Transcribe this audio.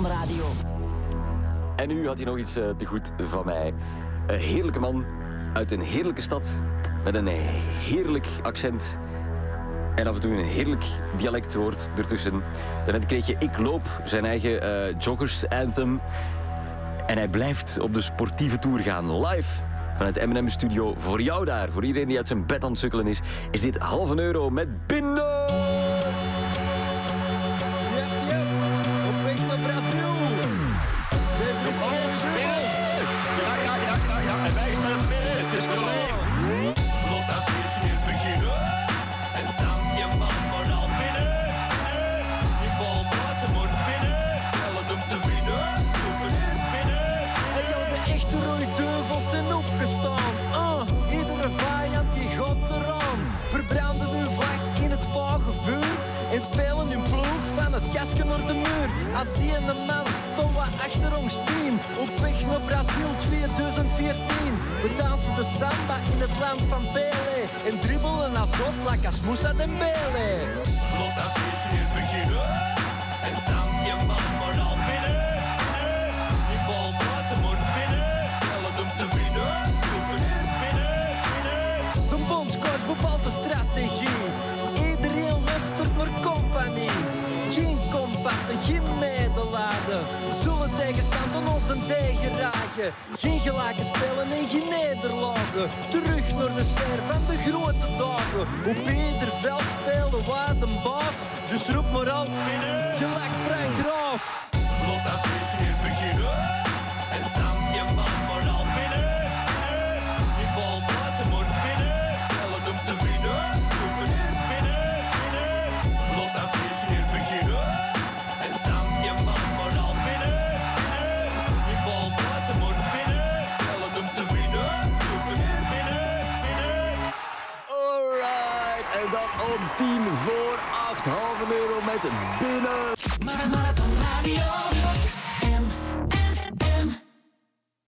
Marathonradio. En nu had hij nog iets eh, te goed van mij. Een heerlijke man uit een heerlijke stad met een heerlijk accent. En af en toe een heerlijk dialectwoord ertussen. Daarnet kreeg je Ik Loop, zijn eigen eh, joggers anthem. En hij blijft op de sportieve tour gaan, live vanuit M&M Studio. Voor jou daar, voor iedereen die uit zijn bed aan het sukkelen is, is dit half een euro met binnen. Verbranden hun vlag in het vage vuur. En spelen hun ploeg van het kasken naar de muur. Als en de man we achter ons team. Op weg naar Brazil 2014. We dansen de samba in het land van Pele. En dribbelen als op, like als Moussa Dembele. Lot dat is nu beginnen. En staan bondscoach bepaalt de strategie. Iedereen luistert naar compagnie. Geen kompassen, geen medeladen. Zullen tegenstand aan onze tegen raken. Geen gelijke spelen en geen nederlagen. Terug naar de sfeer van de grote dagen. Op ieder veld spelen wij de baas. Dus roep maar al. Gelijk om tien voor acht, halve euro met binnen. Marathonradio.